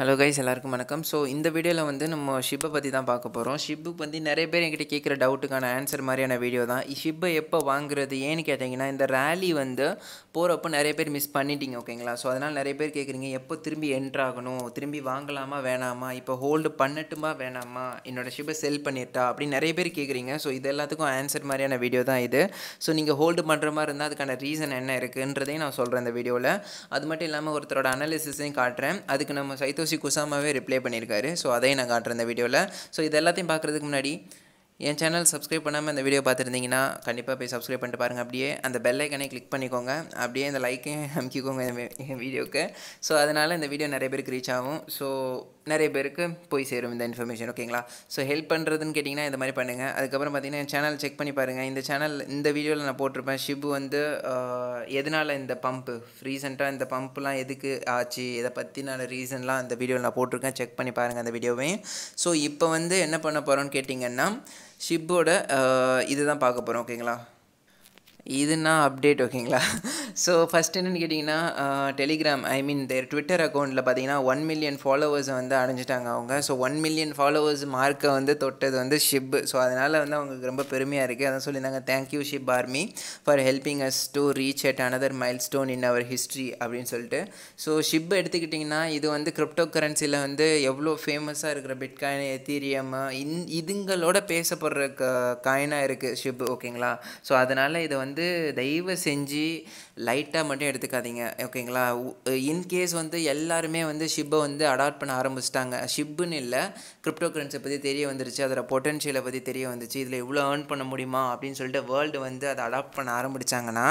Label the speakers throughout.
Speaker 1: Hello guys எல்லாருக்கும் வணக்கம். So இந்த வீடியோவில் வந்து நம்ம ஷிப்பை பற்றி தான் பார்க்க போகிறோம் ஷிப்பு வந்து நிறைய பேர் என்கிட்ட கேட்குற டவுட்டுக்கான ஆன்சர் மாதிரியான வீடியோ தான். ஷிப்பை எப்போ வாங்குறது ஏன்னு கேட்டிங்கன்னா இந்த ரேலி வந்து போகிறப்போ நிறைய பேர் மிஸ் பண்ணிட்டீங்க ஓகேங்களா ஸோ அதனால் நிறைய பேர் கேட்குறீங்க எப்போ திரும்பி என்ட்ராகணும் திரும்பி வாங்கலாமா வேணாமா இப்போ ஹோல்டு பண்ணட்டுமா வேணாமா என்னோடய ஷிப்பை செல் பண்ணிட்டா அப்படின்னு நிறைய பேர் கேட்குறீங்க ஸோ இது எல்லாத்துக்கும் ஆன்சர் மாதிரியான வீடியோ தான் இது. ஸோ நீங்கள் ஹோல்டு பண்ணுற மாதிரி இருந்தால் அதுக்கான ரீசன் என்ன இருக்குன்றதையும் நான் சொல்கிறேன் இந்த வீடியோவில் அது மட்டும் இல்லாமல் ஒருத்தரோட அனாலிசிஸையும் காட்டுறேன். அதுக்கு நம்ம சைத்தோசி குசாமாவே ரிப்ளை பண்ணியிருக்காரு. ஸோ அதையும் நான் காட்டுறேன் இந்த வீடியோவில் ஸோ இது எல்லாத்தையும் பார்க்குறதுக்கு முன்னாடி என் சேனல் சப்ஸ்கிரைப் பண்ணாமல் இந்த வீடியோ பார்த்துருந்தீங்கன்னா கண்டிப்பாக போய் சப்ஸ்கிரைப் பண்ணிட்டு பாருங்கள் அப்படியே அந்த பெல் கிளிக் பண்ணிக்கோங்க. அப்படியே இந்த லைக்கையும் அமுக்கிக்கோங்க என் வீடியோவுக்கு ஸோ அதனால் இந்த வீடியோ நிறைய பேருக்கு ரீச் ஆகும். ஸோ நிறைய பேருக்கு போய் சேரும் இந்த இன்ஃபர்மேஷன் ஓகேங்களா ஸோ ஹெல்ப் பண்ணுறதுன்னு கேட்டிங்கன்னா இந்த மாதிரி பண்ணுங்கள் அதுக்கப்புறம் பார்த்திங்கன்னா என் சேனல் செக் பண்ணி பாருங்கள் இந்த சேனல் இந்த வீடியோவில் நான் போட்டிருப்பேன். ஷிபு வந்து எதனால் இந்த பம்ப்பு ரீசெண்டாக இந்த பம்ப்லாம் எதுக்கு ஆச்சு? இதை பற்றினால ரீசன்லாம் அந்த வீடியோவில் நான் போட்டிருக்கேன். செக் பண்ணி பாருங்கள் அந்த வீடியோவையும். ஸோ இப்போ வந்து என்ன பண்ண போகிறோன்னு கேட்டிங்கன்னா ஷிப்போட இதுதான் பார்க்க போகிறோம் ஓகேங்களா இதுனா அப்டேட் ஓகேங்களா ஸோ ஃபஸ்ட் என்னென்னு கேட்டிங்கன்னா டெலிகிராம் ஐ மீன் தேர் ட்விட்டர் அக்கௌண்ட்டில் பார்த்தீங்கன்னா ஒன் மில்லியன் ஃபாலோவர்ஸை வந்து அடைஞ்சிட்டாங்க அவங்க. ஸோ ஒன் மில்லியன் ஃபாலோவர்ஸ் மார்க்கை வந்து தொட்டது வந்து ஷிப் ஸோ அதனால் வந்து அவங்களுக்கு ரொம்ப பெருமையாக இருக்குது அதான் சொல்லியிருந்தாங்க thank you Shib army for helping us to reach at another milestone in our history அப்படின்னு சொல்லிட்டு. ஸோ ஷிப் எடுத்துக்கிட்டிங்கன்னா இது வந்து கிரிப்டோ கரன்சியில் வந்து எவ்வளோ ஃபேமஸாக இருக்கிற பிட்காயின் எத்தீரியம் இன் இதுங்களோட பேசப்படுற க காயினாக இருக்குது ஷிப் ஓகேங்களா ஸோ அதனால் இதை வந்து வந்து தயவு செஞ்சு லைட்டாக மட்டும் எடுத்துக்காதீங்க. ஓகேங்களா இன்கேஸ் வந்து எல்லாருமே வந்து ஷிப்பை வந்து அடாப்ட் பண்ண ஆரம்பிச்சிட்டாங்க. ஷிப்புன்னு இல்லை கிரிப்டோ கரன்சியை பற்றி தெரிய வந்துருச்சு அதோட பொட்டன்ஷியலை பற்றி தெரிய வந்துச்சு. இதில் இவ்வளோ ஏர்ன் பண்ண முடியுமா? அப்படின்னு சொல்லிட்டு வேர்ல்டு வந்து அதை அடாப்ட் பண்ண ஆரம்பிச்சாங்கன்னா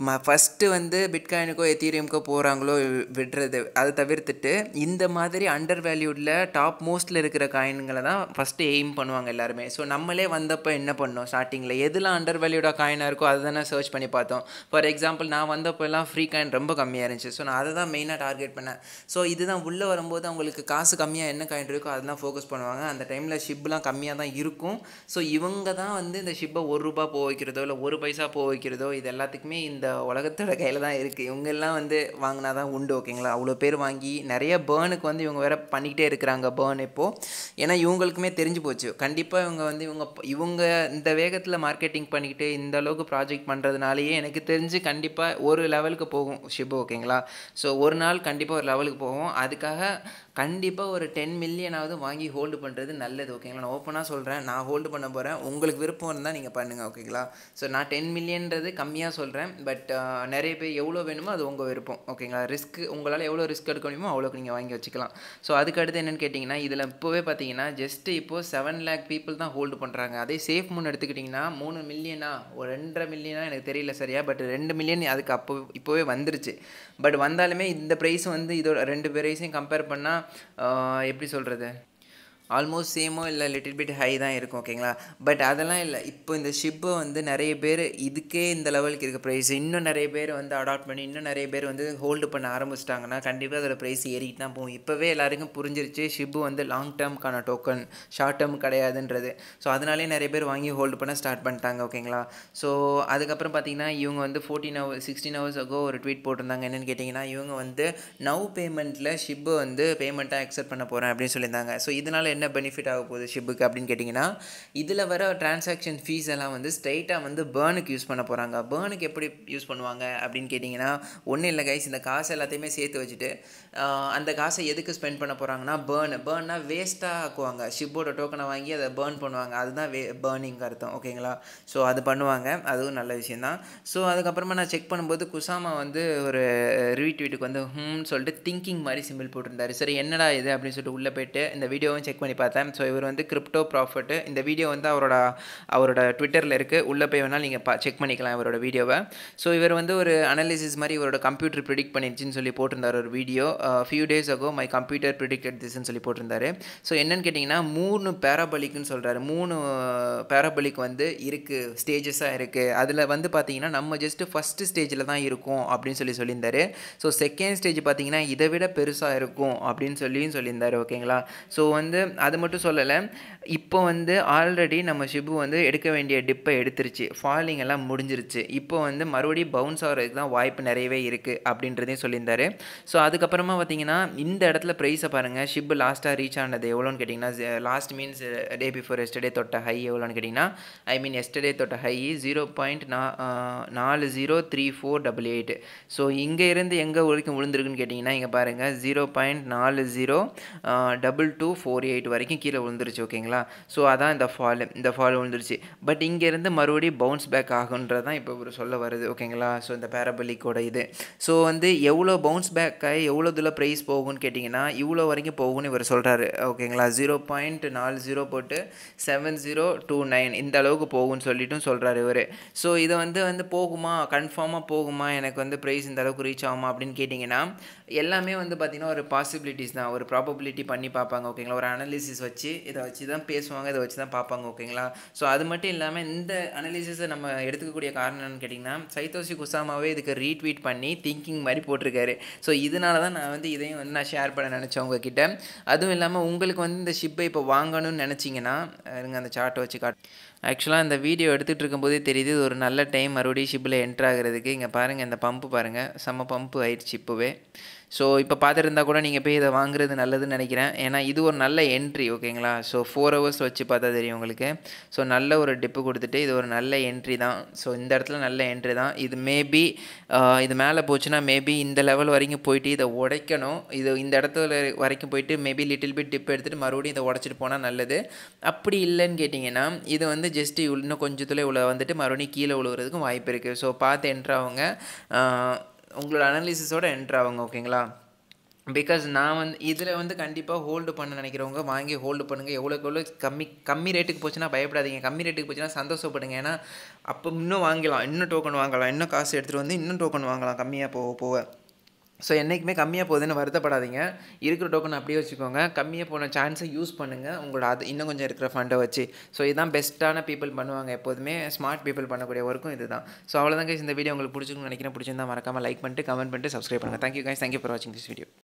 Speaker 1: ம ஃபஸ்ட்டு வந்து பிட்காயினுக்கோ எத்தீரியமுக்கோ போகிறாங்களோ விடுறது அதை தவிர்த்துட்டு இந்த மாதிரி அண்டர் வேல்யூடில் டாப் மோஸ்ட்டில் இருக்கிற காயின்களை தான் ஃபஸ்ட்டு எய்ம் பண்ணுவாங்க எல்லாருமே. ஸோ நம்மளே வந்தப்போ என்ன பண்ணோம்? ஸ்டார்டிங்கில் எதெல்லாம் அண்டர் வேல்யூடாக காயினாக இருக்கோ அதை தானே சர்ச் பண்ணி பார்த்தோம். ஃபார் எக்ஸாம்பிள் நான் வந்தப்போ எல்லாம் ஃப்ரீ காயின் ரொம்ப கம்மியாக இருந்துச்சு. ஸோ நான் அதை தான் மெயினாக டார்கெட் பண்ணேன். ஸோ இதுதான் உள்ளே வரும்போது அவங்களுக்கு காசு கம்மியாக என்ன காயின் இருக்கோ அதெல்லாம் ஃபோக்கஸ் பண்ணுவாங்க. அந்த டைமில் ஷிப்லாம் கம்மியாக தான் இருக்கும். ஸோ இவங்க தான் வந்து இந்த ஷிப்பை ஒரு ரூபா போக வைக்கிறதோ இல்லை ஒரு பைசா போக வைக்கிறதோ இது எல்லாத்துக்குமே இந்த உலகத்தோட கையில் தான் இருக்குது இவங்கெல்லாம் வந்து வாங்கினா தான் உண்டு ஓகேங்களா அவ்வளோ பேர் வாங்கி நிறைய பேர்னுக்கு வந்து இவங்க வேறு பண்ணிக்கிட்டே இருக்கிறாங்க பேர்ன் இப்போது ஏன்னா இவங்களுக்குமே தெரிஞ்சு போச்சு. கண்டிப்பாக இவங்க வந்து இவங்க இவங்க இந்த வேகத்தில் மார்க்கெட்டிங் பண்ணிக்கிட்டு இந்த அளவுக்கு ப்ராஜெக்ட் பண்ணுறதுனாலேயே எனக்கு தெரிஞ்சு கண்டிப்பாக ஒரு லெவலுக்கு போகும் ஷிபு ஓகேங்களா ஸோ ஒரு நாள் கண்டிப்பாக ஒரு லெவலுக்கு போகும். அதுக்காக கண்டிப்பாக ஒரு டென் மில்லியனாவது வாங்கி ஹோல்டு பண்ணுறது நல்லது ஓகேங்களா நான் ஓப்பனாக சொல்கிறேன் நான் ஹோல்டு பண்ண போகிறேன் உங்களுக்கு விருப்பம் இருந்தால் நீங்கள் பண்ணுங்கள் ஓகேங்களா ஸோ நான் டென் மில்லியன்றது கம்மியாக சொல்கிறேன் பட் நிறைய பேர் எவ்வளோ வேணுமோ அது உங்கள் விருப்பம் ஓகேங்களா ரிஸ்க் உங்களால் எவ்வளோ ரிஸ்க் எடுக்க முடியுமோ அவ்வளோக்கு நீங்கள் வாங்கி வச்சுக்கலாம். ஸோ அதுக்கு அடுத்து என்னென்னு கேட்டிங்கன்னா இதில் இப்போவே பார்த்தீங்கன்னா ஜஸ்ட்டு இப்போது செவன் லேக் பீப்புள் தான் ஹோல்டு பண்ணுறாங்க அதே சேஃப் மூணு எடுத்துக்கிட்டிங்கன்னா மூணு மில்லியனா ஒரு ரெண்டரை மில்லியனா எனக்கு தெரியல சரியா? பட் ரெண்டு மில்லியன் அதுக்கு அப்போ இப்போவே வந்துருச்சு. பட் வந்தாலுமே இந்த ப்ரைஸ் வந்து இதோட ரெண்டு ப்ரைஸையும் கம்பேர் பண்ணால் எப்படி சொல்கிறது ஆல்மோஸ்ட் சேமோ இல்லை லிட்டில் பிட் ஹை தான் இருக்கும் ஓகேங்களா பட் அதெல்லாம் இல்லை. இப்போ இந்த ஷிப்பை வந்து நிறைய பேர் இதுக்கே இந்த லெவலுக்கு இருக்க ப்ரைஸ் இன்னும் நிறைய பேர் வந்து அடாப்ட் பண்ணி இன்னும் நிறைய பேர் வந்து ஹோல்டு பண்ண ஆரம்பிச்சிட்டாங்கன்னா கண்டிப்பாக அதோட ப்ரைஸ் ஏறிட்டு தான் போகும். இப்போவே எல்லாருக்கும் புரிஞ்சிருச்சு ஷிப்பு வந்து லாங் டேர்முக்கான டோக்கன் ஷார்ட் டேர்ம் கிடையாதுன்றது. ஸோ அதனாலே நிறைய பேர் வாங்கி ஹோல்டு பண்ண ஸ்டார்ட் பண்ணிட்டாங்க ஓகேங்களா ஸோ அதுக்கப்புறம் பார்த்தீங்கன்னா இவங்க வந்து fourteen hour sixteen hours ago ஒரு ட்வீட் போட்டிருந்தாங்க. என்னென்னு கேட்டிங்கன்னா இவங்க வந்து நவ் பேமெண்ட்டில் ஷிப்பு வந்து பேமெண்ட்டாக அக்செப்ட் பண்ண போகிறேன் அப்படின்னு சொல்லியிருந்தாங்க. ஸோ இதனால் என்ன பெனிஃபிட் ஆக போகுது ஷிப்புக்கு அப்படின்னு கேட்டிங்கன்னா இதில் வர டிரான்சாக்ஷன் ஃபீஸ் எல்லாம் வந்து ஸ்ட்ரைட்டாக வந்து பேர்னுக்கு யூஸ் பண்ண போகிறாங்க பேர்னுக்கு எப்படி யூஸ் பண்ணுவாங்க அப்படின்னு கேட்டிங்கன்னா ஒன்றும் இல்லை கைஸ் இந்த காசு எல்லாத்தையுமே சேர்த்து வச்சுட்டு அந்த காசை எதுக்கு ஸ்பெண்ட் பண்ண போகிறாங்கன்னா பேர்னு பேர்னா வேஸ்ட்டாக ஆக்குவாங்க. ஷிப்போட டோக்கனை வாங்கி அதை பேர்ன் பண்ணுவாங்க. அதுதான் வே பேர்னிங் அர்த்தம் ஓகேங்களா ஸோ அது பண்ணுவாங்க. அதுவும் நல்ல விஷயந்தான் ஸோ அதுக்கப்புறமா நான் செக் பண்ணும்போது குசாமா வந்து ஒரு ரீட்வீட்டுக்கு வந்து ஹம்னு சொல்லிட்டு திங்கிங் மாதிரி சிம்பிள் போட்டிருந்தாரு. சரி என்னடா இது? அப்படின்னு சொல்லிட்டு உள்ளே போயிட்டு இந்த வீடியோவும் செக் பண்ணி பார்த்தேன். ஸோ இவர் வந்து கிரிப்டோ ப்ராஃபிட்டு இந்த வீடியோ வந்து அவரோட அவரோட ட்விட்டரில் இருக்குது உள்ளே போய் வேணால் நீங்கள் பா செக் பண்ணிக்கலாம் இவரோட வீடியோவை ஸோ இவர் வந்து ஒரு அனாலிசிஸ் மாதிரி இவரோட கம்ப்யூட்டர் ப்ரிடிக்ட் பண்ணிடுச்சுன்னு சொல்லி போட்டிருந்தார் ஒரு video few days ago my computer predicted திஸ்ன்னு சொல்லி போட்டிருந்தாரு. ஸோ என்னன்னு கேட்டிங்கன்னா மூணு பேராபலிக்குன்னு சொல்கிறாரு மூணு uh, பேராபலிக் வந்து இருக்குது ஸ்டேஜஸாக இருக்குது அதில் வந்து பார்த்தீங்கன்னா நம்ம ஜஸ்ட்டு ஃபஸ்ட்டு ஸ்டேஜில் தான் இருக்கும் அப்படின்னு சொல்லி சொல்லியிருந்தாரு. ஸோ செகண்ட் ஸ்டேஜ் பார்த்தீங்கன்னா இதை விட பெருசாக இருக்கும் அப்படின்னு சொல்லியும் சொல்லியிருந்தாரு. ஓகேங்களா ஸோ வந்து அது மட்டும் சொல்லலை. இப்போ வந்து ஆல்ரெடி நம்ம ஷிபு வந்து எடுக்க வேண்டிய டிப்பை எடுத்துருச்சு. ஃபாலிங் எல்லாம் முடிஞ்சிருச்சு. இப்போ வந்து மறுபடியும் பவுன்ஸ் ஆகிறதுக்கு தான் வாய்ப்பு நிறையவே இருக்குது அப்படின்றதையும் சொல்லியிருந்தாரு. ஸோ அதுக்கப்புறமா பார்த்தீங்கன்னா இந்த இடத்துல ப்ரைஸை பாருங்கள் ஷிப்பு லாஸ்ட்டாக ரீச் ஆனது எவ்வளோன்னு கேட்டிங்கன்னா last means day before yesterday தொட்ட ஹை எவ்வளோன்னு கேட்டிங்கன்னா ஐ மீன் எஸ்டர்டே தொட்ட ஹை ஜீரோ பாயிண்ட் நா நாலு zero three four double eight so இங்கே இருந்து எங்கே வரைக்கும் விழுந்திருக்குன்னு கேட்டிங்கன்னா இங்கே பாருங்கள் ஜீரோ பாயிண்ட் நாலு zero double two four eight வரைக்கும் கீழே விழுந்துருச்சு ஓகேங்களா? ஸோ அதான் இந்த ஃபால் இந்த ஃபால் விழுந்துருச்சு. பட் இங்கேருந்து மறுபடியும் பவுன்ஸ் பேக் ஆகுன்றது தான் இப்போ ஒரு சொல்ல வருது ஓகேங்களா? ஸோ இந்த பேரபலிக்கோட இது. ஸோ வந்து எவ்வளோ பவுன்ஸ் பேக் ஆகி எவ்வளோ இதில் ப்ரைஸ் போகும்னு கேட்டிங்கன்னா இவ்வளோ வரைக்கும் போகும்னு இவர் சொல்கிறாரு ஓகேங்களா? ஜீரோ பாயிண்ட் நாலு ஜீரோ போட்டு செவன் ஜீரோ டூ நைன் இந்த அளவுக்கு போகும்னு சொல்லிட்டும் சொல்கிறாரு இவர். ஸோ இதை வந்து வந்து போகுமா? கன்ஃபார்மாக போகுமா? எனக்கு வந்து ப்ரைஸ் இந்த அளவுக்கு ரீச் ஆகுமா? அப்படின்னு கேட்டிங்கன்னா எல்லாமே வந்து பார்த்திங்கன்னா ஒரு பாசிபிலிட்டிஸ் தான். ஒரு ப்ராபபிலிட்டி பண்ணி பார்ப்பாங்க ஓகேங்களா? ஒரு அனாலிசிஸ் வச்சு இதை வச்சு தான் பேசுவாங்க இதை வச்சு தான் பார்ப்பாங்க ஓகேங்களா ஸோ அது மட்டும் இல்லாமல் இந்த அனாலிசிஸை நம்ம எடுத்துக்கக்கூடிய காரணம் என்னன்னு கேட்டிங்கன்னா சைத்தோசி குசாமாவே இதுக்கு ரீட்வீட் பண்ணி திங்கிங் மாதிரி போட்டிருக்காரு. ஸோ இதனால தான் நான் வந்து இதையும் வந்து நான் ஷேர் பண்ண நினச்சேன் உங்ககிட்ட. அதுவும் இல்லாமல் உங்களுக்கு வந்து இந்த ஷிப்பை இப்போ வாங்கணும்னு நினச்சிங்கன்னா இருங்க அந்த சார்ட்டை வச்சு காட் ஆக்சுவலாக இந்த வீடியோ எடுத்துகிட்டு இருக்கும்போதே தெரியுது இது ஒரு நல்ல டைம் மறுபடியும் ஷிப்பில் என்ட்ரு ஆகிறதுக்கு. இங்கே பாருங்கள் இந்த பம்பு பாருங்கள் செம்ம பம்பு ஆயிடுச்சு இப்போவே. ஸோ இப்போ பார்த்துருந்தா கூட நீங்கள் போய் இதை வாங்குறது நல்லதுன்னு நினைக்கிறேன். ஏன்னா இது ஒரு நல்ல என்ட்ரி ஓகேங்களா ஸோ ஃபோர் ஹவர்ஸ் வச்சு பார்த்தா தெரியும் உங்களுக்கு. ஸோ நல்ல ஒரு டிப்பு கொடுத்துட்டு இது ஒரு நல்ல என்ட்ரி தான். ஸோ இந்த இடத்துல நல்ல என்ட்ரி தான். இது மேபி இது மேலே போச்சுன்னா மேபி இந்த லெவல் வரைக்கும் போயிட்டு இதை உடைக்கணும். இது இந்த இடத்துல வரைக்கும் போயிட்டு மேபி லிட்டில் பிட் டிப் எடுத்துகிட்டு மறுபடியும் இதை உடச்சிட்டு போனால் நல்லது. அப்படி இல்லைன்னு கேட்டிங்கன்னா இது வந்து ஜஸ்ட் இன்னும் கொஞ்சத்தில் இவ்வளோ வந்துட்டு மறுபடியும் கீழே விழுகிறதுக்கும் வாய்ப்பு இருக்குது ஸோ பார்த்து என்ட்ராவங்க உங்களோட அனாலிசிஸோட என்ட்ராவங்க ஓகேங்களா பிகாஸ் நான் வந்து இதில் வந்து கண்டிப்பாக ஹோல்டு பண்ண நினைக்கிறவங்க வாங்கி ஹோல்டு பண்ணுங்கள் எவ்வளோக்கு எவ்வளோ கம்மி கம்மி ரேட்டுக்கு போச்சுன்னா பயப்படாதீங்க. கம்மி ரேட்டுக்கு போச்சுன்னா சந்தோஷப்படுங்க. ஏன்னா அப்போ இன்னும் வாங்கலாம். இன்னும் டோக்கன் வாங்கலாம். இன்னும் காசு எடுத்துகிட்டு வந்து இன்னும் டோக்கன் வாங்கலாம். கம்மியாக போக போக. ஸோ என்றைக்குமே கம்மியாக போகுதுன்னு வருத்தப்படாதீங்க. இருக்கிற டோக்கன் அப்படியே வச்சுக்கோங்க. கம்மியாக போன சான்ஸை யூஸ் பண்ணுங்கள் உங்களோட அது இன்னும் கொஞ்சம் இருக்கிற ஃபண்டை வச்சு. ஸோ இதுதான் பெஸ்ட்டான பீப்புள் பண்ணுவாங்க எப்போதுமே. ஸ்மார்ட் பீப்புள் பண்ணக்கூடிய ஒர்க்கும் இது தான் ஸோ அவ்வளோதான் கைஸ் இந்த வீடியோ உங்களுக்கு பிடிச்சிருக்குன்னு நினைக்கிறேன். பிடிச்சிருந்தா மறக்காமல் லைக் பண்ணிட்டு கமெண்ட் பண்ணிட்டு சப்ஸ்கிரைப் பண்ணுங்கள் thank you guys thank you for வாட்சிங் திஸ் வீடியோ